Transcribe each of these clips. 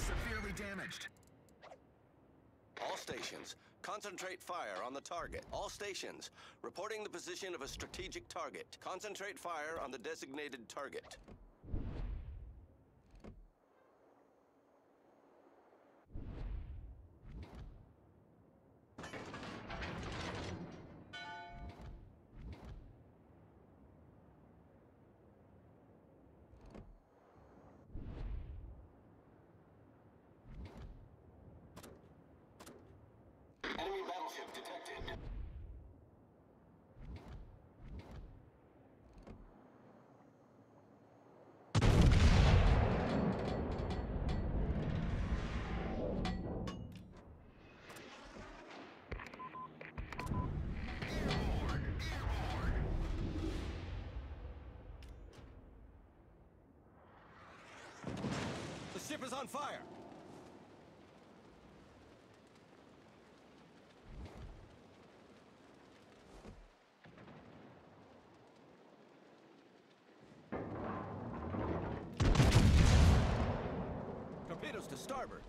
Severely damaged. All stations, concentrate fire on the target. All stations, reporting the position of a strategic target. Concentrate fire on the designated target. Battleship detected. The ship is on fire! Torpedoes to starboard.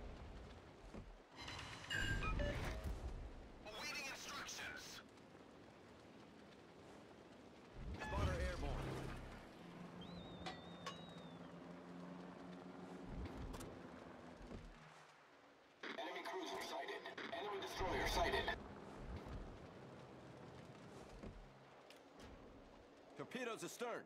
Awaiting instructions. Spotter airborne. Enemy cruiser sighted. Enemy destroyer sighted. Torpedoes astern.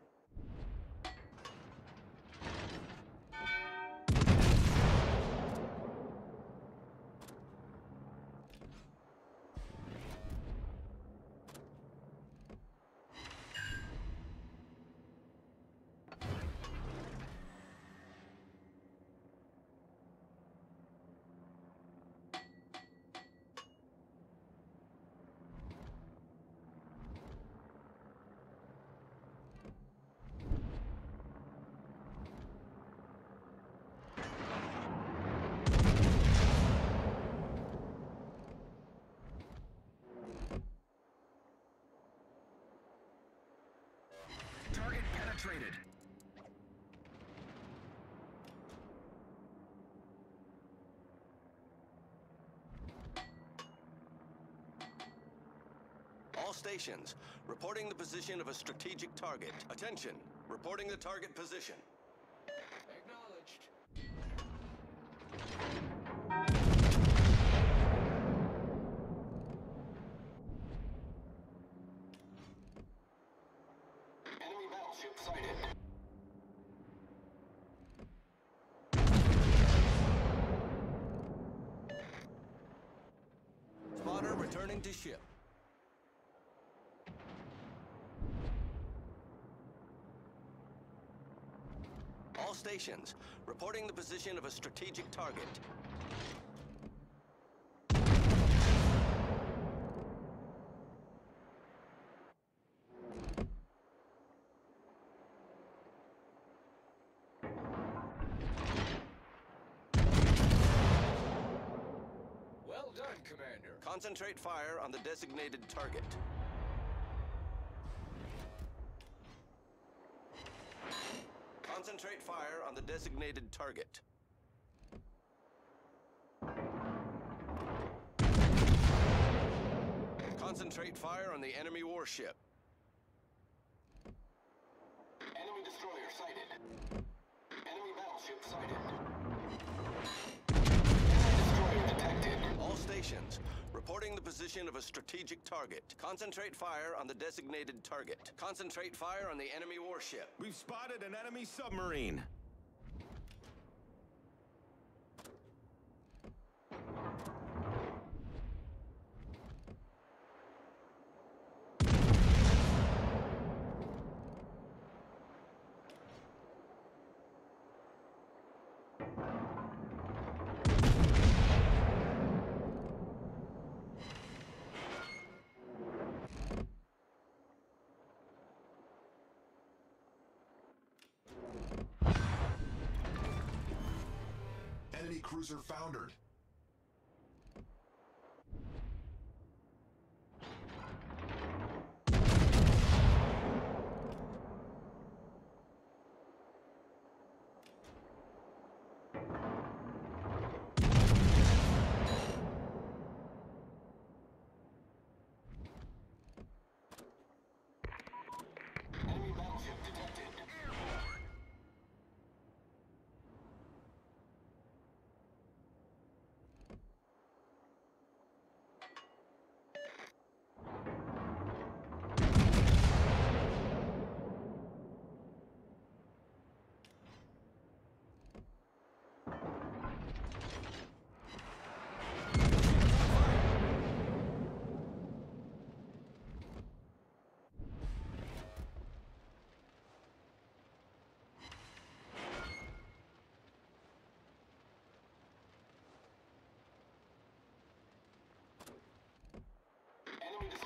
Target penetrated. All stations, reporting the position of a strategic target. Attention, reporting the target position. Battleship sighted. Spotter returning to ship. All stations, reporting the position of a strategic target. Concentrate fire on the designated target. Concentrate fire on the designated target. Concentrate fire on the enemy warship. Enemy destroyer sighted. Enemy battleship sighted. Enemy destroyer detected. All stations, reporting the position of a strategic target. Concentrate fire on the designated target. Concentrate fire on the enemy warship. We've spotted an enemy submarine. Cruiser foundered.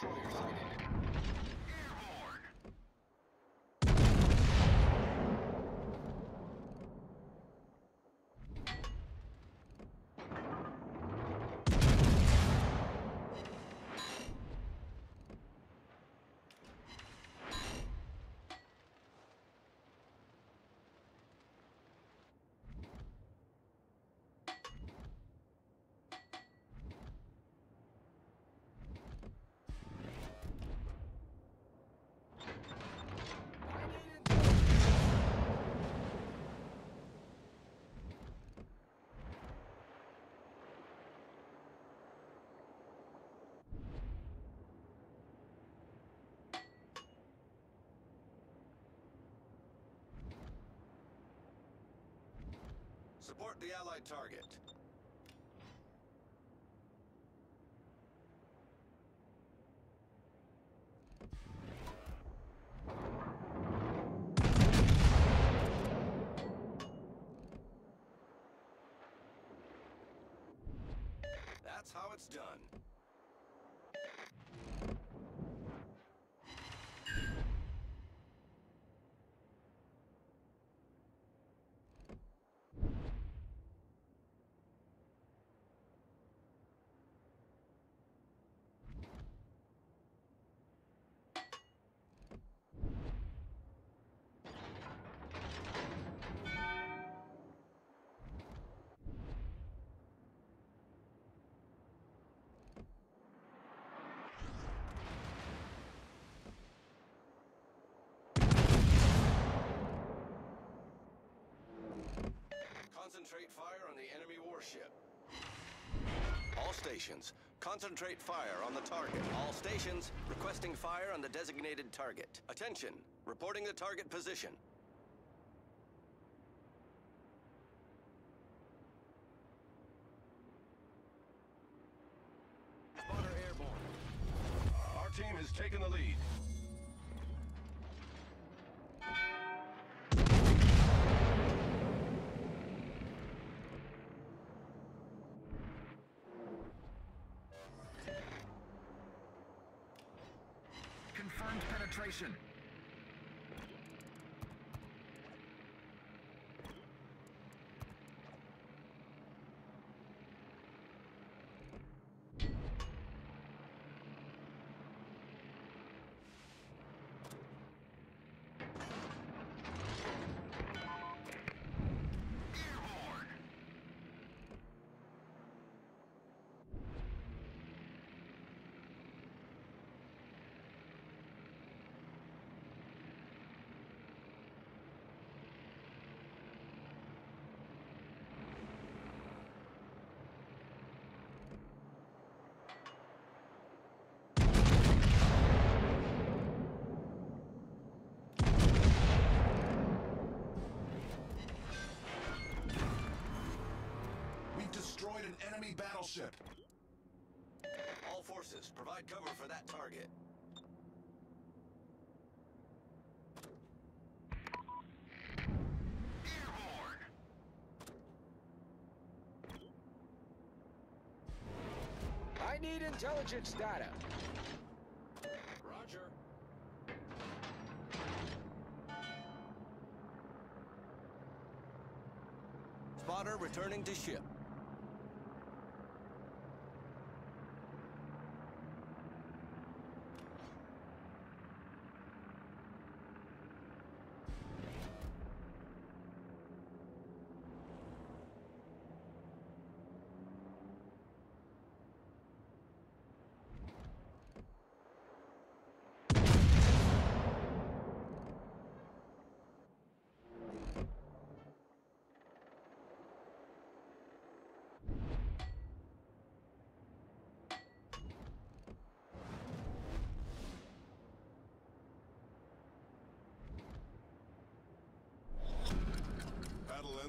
Destroyer sighted. Support the Allied target. That's how it's done. Concentrate fire on the enemy warship. All stations, concentrate fire on the target. All stations, requesting fire on the designated target. Attention, reporting the target position. Spotter airborne. Our team has taken the lead. Confirmed penetration. We've destroyed an enemy battleship. All forces, provide cover for that target. I need intelligence data. Roger. Spotter returning to ship.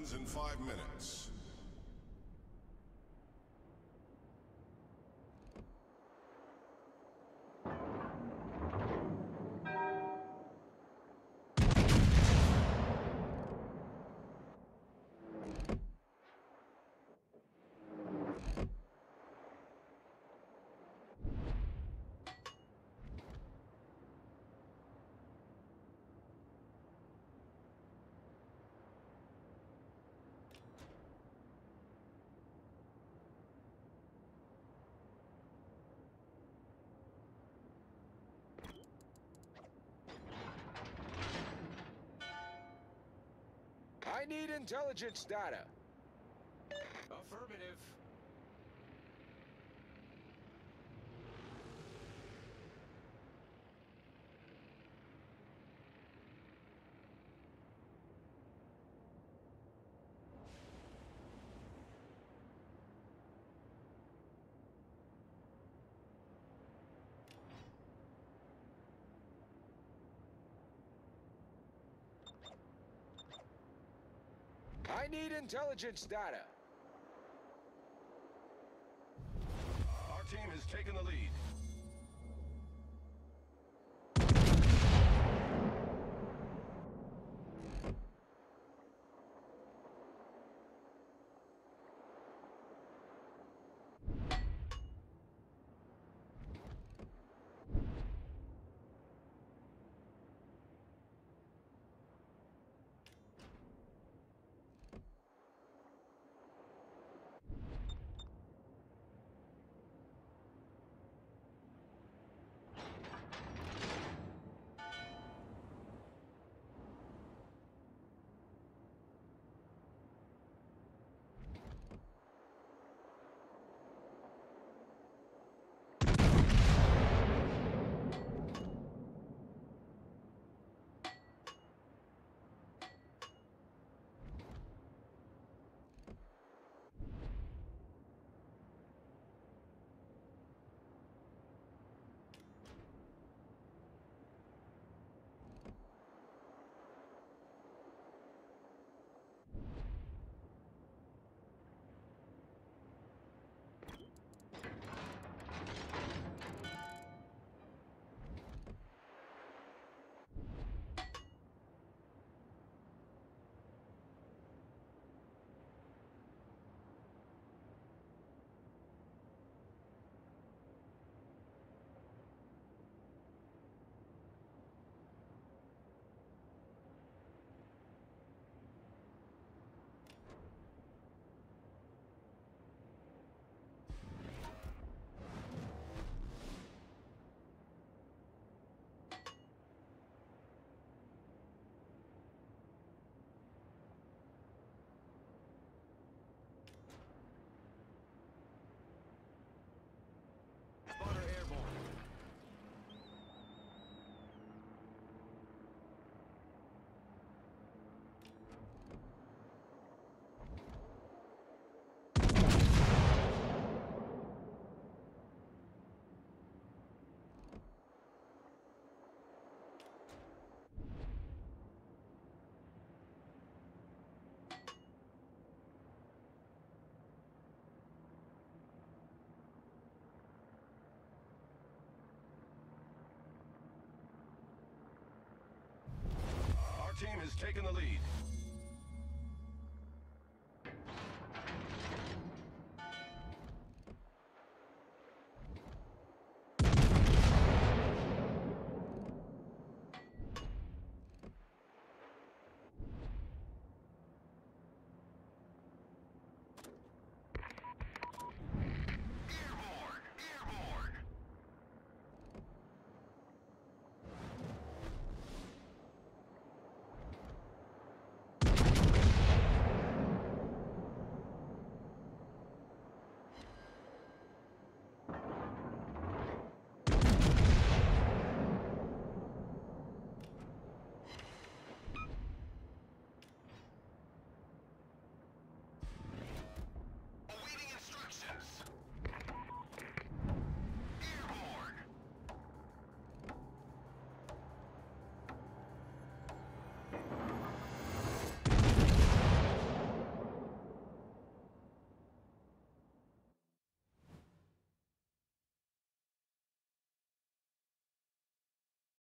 Ends in five minutes. Need intelligence data. Affirmative. I need intelligence data. Our team has taken the lead. Has taken the lead.